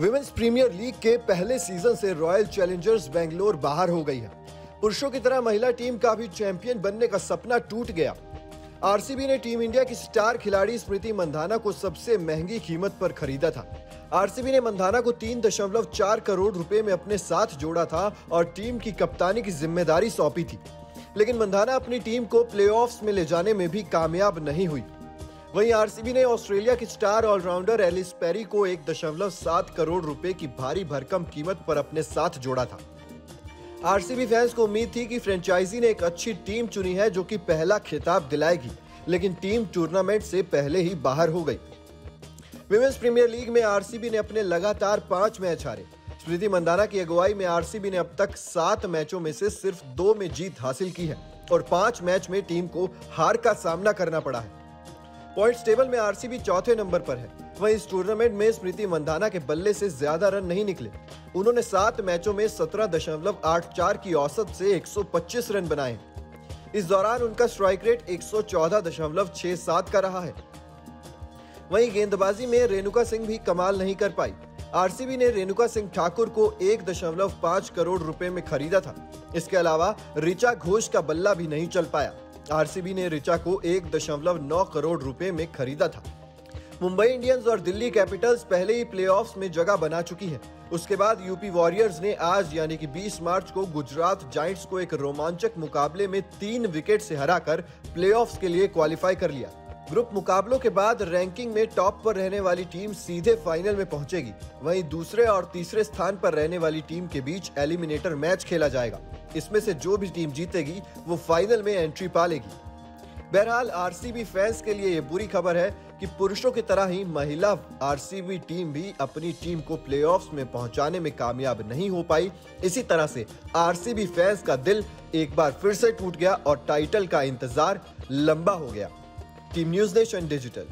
Women's premier league के पहले season से रॉयल चैलेंजर्स बेंगलोर बाहर हो गई है। पुरुषों की तरह महिला टीम का भी चैंपियन बनने का सपना टूट गया। आरसीबी ने टीम इंडिया की स्टार खिलाड़ी स्मृति मंधाना को सबसे महँगी कीमत पर खरीदा था। आरसीबी ने मंधाना को तीन दशमलव चार करोड़ रुपए में अपने साथ जोड़ा था और टीम की कप्तानी की ज़िम्मेदारी सौंपी थी। लेकिन मंधाना अपनी टीम को प्लेऑफ्स में ले जाने में भी कामयाब नहीं हुई। वहीं आरसीबी ने ऑस्ट्रेलिया की स्टार ऑलराउंडर एलिस पेरी को एक दशमलव सात करोड़ रुपए की भारी भरकम कीमत पर अपने साथ जोड़ा था। आरसीबी फैंस को उम्मीद थी कि फ्रेंचाइजी ने एक अच्छी टीम चुनी है जो कि पहला खिताब दिलाएगी, लेकिन टीम टूर्नामेंट से पहले ही बाहर हो गई। विमेंस प्रीमियर लीग में आरसीबी ने अपने लगातार पाँच मैच हारे। स्मृति मंदाना की अगुवाई में आरसीबी ने अब तक सात मैचों में से सिर्फ़ दो में जीत हासिल की है और पाँच मैच में टीम को हार का सामना करना पड़ा है। पॉइंट्स टेबल में आरसीबी चौथे नंबर पर है। वहीं इस टूर्नामेंट में स्मृति मंदाना के बल्ले से ज़्यादा रन नहीं निकले। उन्होंने सात मैचों में सत्रह दशमलव आठ चार की औसत से 125 रन बनाए। इस दौरान उनका स्ट्राइक रेट एक सौ चौदह दशमलव छह सात का रहा है। वहीं गेंदबाजी में रेणुका सिंह भी कमाल नहीं कर पाई। आरसीबी ने रेणुका सिंह ठाकुर को एक दशमलव पाँच करोड़ रुपए में खरीदा था। इसके अलावा रिचा घोष का बल्ला भी नहीं चल पाया। आरसीबी ने रिचा को एक दशमलव नौ करोड़ रुपए में खरीदा था। मुंबई इंडियंस और दिल्ली कैपिटल्स पहले ही प्लेऑफ्स में जगह बना चुकी है। उसके बाद यूपी वॉरियर्स ने आज, यानी कि 20 मार्च को गुजरात जाइंट्स को एक रोमांचक मुकाबले में तीन विकेट से हराकर प्लेऑफ्स के लिए क्वालिफाई कर लिया। ग्रुप मुकाबलों के बाद रैंकिंग में टॉप पर रहने वाली टीम सीधे फाइनल में पहुंचेगी। वहीं दूसरे और तीसरे स्थान पर रहने वाली टीम के बीच एलिमिनेटर मैच खेला जाएगा। इसमें से जो भी टीम जीतेगी, वो फाइनल में एंट्री पा लेगी बहरहाल, आरसीबी फैंस के लिए ये बुरी खबर है कि पुरुषों की तरह ही महिला आरसीबी टीम भी अपनी टीम को प्लेऑफ्स में पहुँचाने में कामयाब नहीं हो पाई। इसी तरह से आरसीबी फैंस का दिल एक बार फिर से टूट गया और टाइटल का इंतज़ार लंबा हो गया। Team Newsday and Digital.